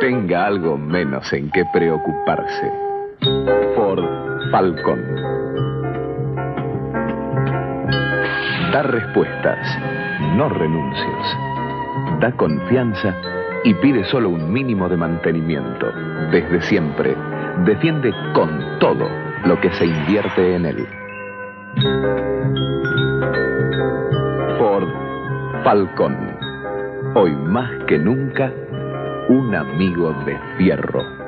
tenga algo menos en qué preocuparse. Ford Falcon. Da respuestas, no renuncios. Da confianza y pide solo un mínimo de mantenimiento. Desde siempre, defiende con todo lo que se invierte en él. Ford Falcon. Hoy más que nunca, un amigo de fierro.